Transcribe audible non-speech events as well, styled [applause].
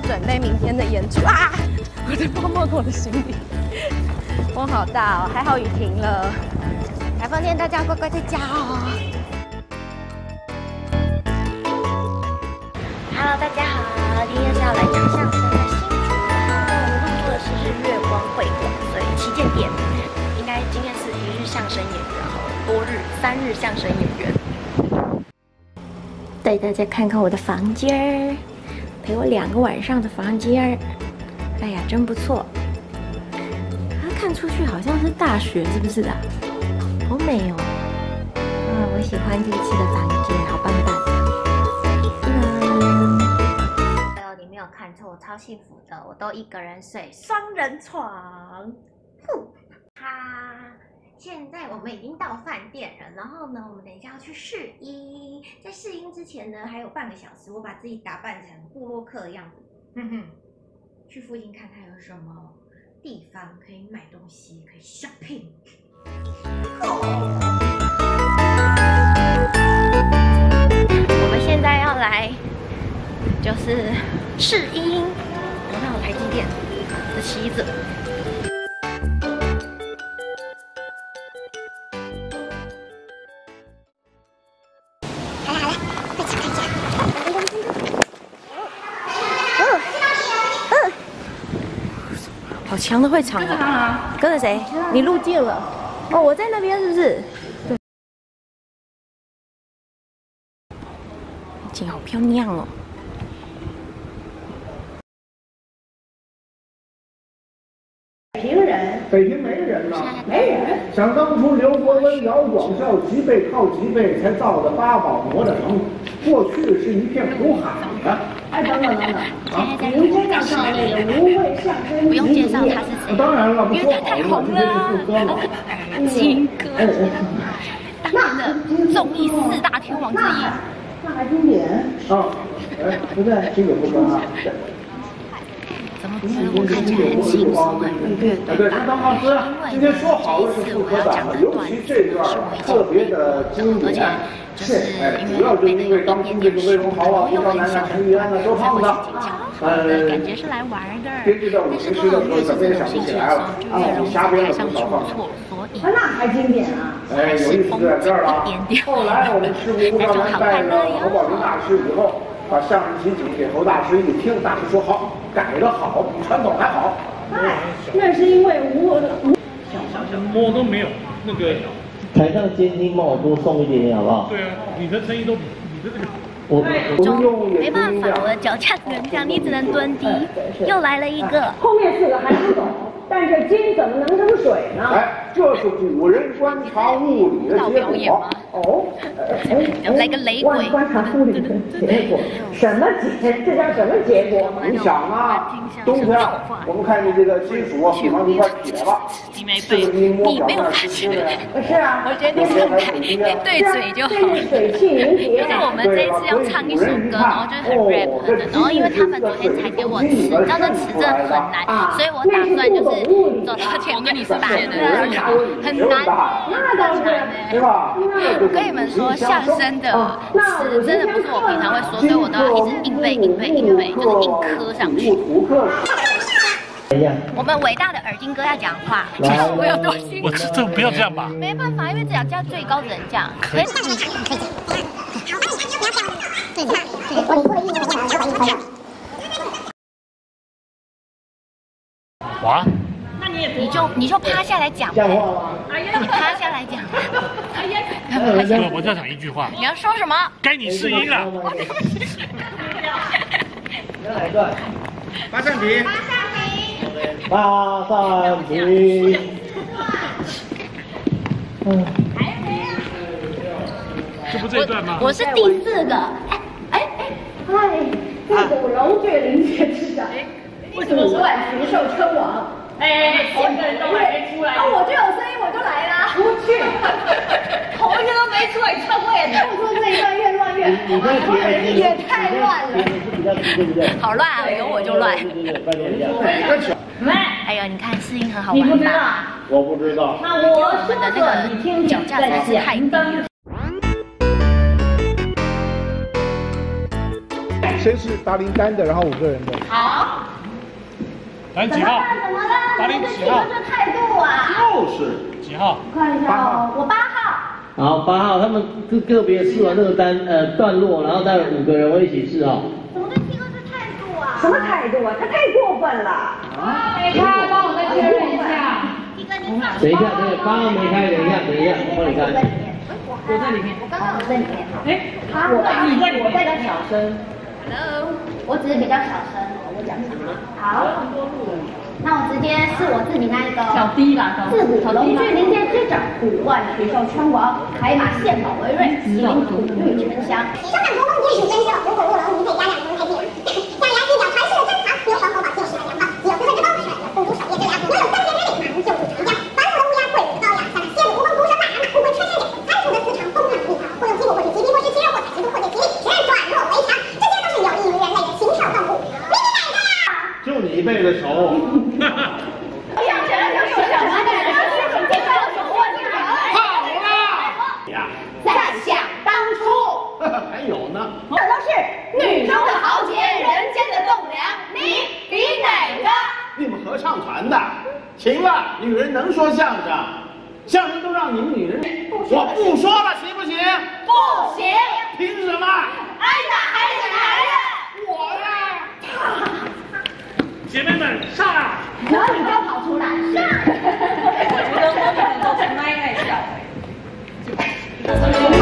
要准备明天的演出啊！我的泡沫桶的行李，风好大哦，还好雨停了。台风天大家乖乖在家哦。Hello，大家好，今天是要来讲相声的新主。然后我们做的是日月光会馆，所以旗舰店应该今天是一日相声演员好了，多日三日相声演员。带大家看看我的房间儿，陪我两个晚上的房间儿，哎呀，真不错。它看出去好像是大学，是不是的？好美哦！啊，我喜欢这次的房间，好棒棒。你没有看错，我超幸福的，我都一个人睡双人床。我们已经到饭店了，然后呢，我们等一下要去试衣。在试衣之前呢，还有半个小时，我把自己打扮成布洛克的样子。哼哼，去附近看看有什么地方可以买东西，可以 shopping。我们现在要来就是试衣，我看有台积电的旗子。好强的会场哦！跟着谁？你入镜了？哦，我在那边是不是？景好漂亮哦！平人，北平没人呐，没人。想当初刘伯温、姚广孝脊背靠脊背才造的八宝哪吒城，过去是一片苦海呀。[laughs] [laughs] 不用介绍他是谁，当然了，因为他太红了。[laughs] 金哥，当年的综艺四大天王之一。那还经典啊？哎，不对，经典不说啊。怎么觉得我看起来很轻松、很愉悦，对吧？因为这次我要讲的段子是我已经背了，而且。是，哎，主要就是因为当初这个魏荣豪啊、胡少南啊、陈玉安啊都胖子，呃，感觉是来玩的。但是到五十岁的时候，怎么也想不起来了，啊，瞎编了不少话。啊，那还经典啊！哎，有意思就在这儿了。后来我们师傅胡少南带着侯宝林大师以后，把相声集锦给侯大师一听，大师说好，改的好，比传统还好。哎，那是因为吴吴想想想，摸都没有那个。台上监听帮我多送一点点好不好？对啊，你的声音都比你的这个，我我没办法，我的脚架只能这样，你只能蹲低。又来了一个，后面四个还不懂，但这金怎么能成水呢？哎，这是古人观察物理的结果。哦，来个雷鬼，观察物理的结果，什么结？这叫什么结果？你想啊，冬天我们看见这个金属啊，比方一块铁吧，是不是你摸表面是湿的？是啊，我觉得你放开，对嘴就好。水气凝结。就是我们这一次要唱一首歌，然后就是很 rap 的，然后因为他们昨天才给我词，你知道那词真的很难，所以我打算就是走到前面跟你说的，很难，很难，那当然，对吧？我跟你们说，相声的词真的不是我平常会说，所以我都要一直硬背、硬背、硬背，就是硬磕上去。我们伟大的耳钉哥要讲话，我有多辛苦？我这不要这样吧？没办法，因为这两家最高只能这样。可以。哇！你就你就趴下来讲，你趴下来讲。我我再讲一句话。你要说什么？该你试音了。来一段。八扇屏。八扇屏。嗯。这不这一段吗？我是第四个。哎哎哎！嗨，自古龙雀灵雀之长，为什么昨晚福寿称王？哎，头一个人都还没出来，啊，我就有声音，我就来啦。出去，头一个都没出来，唱歌也唱出这一段越乱越，也太乱了。好乱啊，有我就乱。哎呦，你看试音很好玩吧？我不知道。那我们的那个脚架才是太低。先是达林丹的，然后五个人的。好。来几号？怎么了？达林几号？这态度啊！就是几号？我看一下哦，我八号。好，八号他们个个别试完这个单呃段落，然后待会五个人我一起试哦。怎么对七哥这态度啊？什么态度啊？他太过分了！啊！没开帮我再确认一下。七哥，你放。等一下，这个八号没开，等一下，等一下，我帮你开。我在里面。我刚刚我在里面。哎，我你在我在那小声。Hello，我只是比较小声，我讲什么？好，那我直接是我自己那一个小低啦，自古龙驹林间之长，古万学校称王，海马献宝为瑞，麒麟吐玉沉香。以上如果行了，女人能说相声，相声都让你们女人，我不说了，行不行？不行，凭什么？挨打还是男人？我呀，姐妹们上来，老李刚跑出来，上，我们都帮你们做出麦麦小。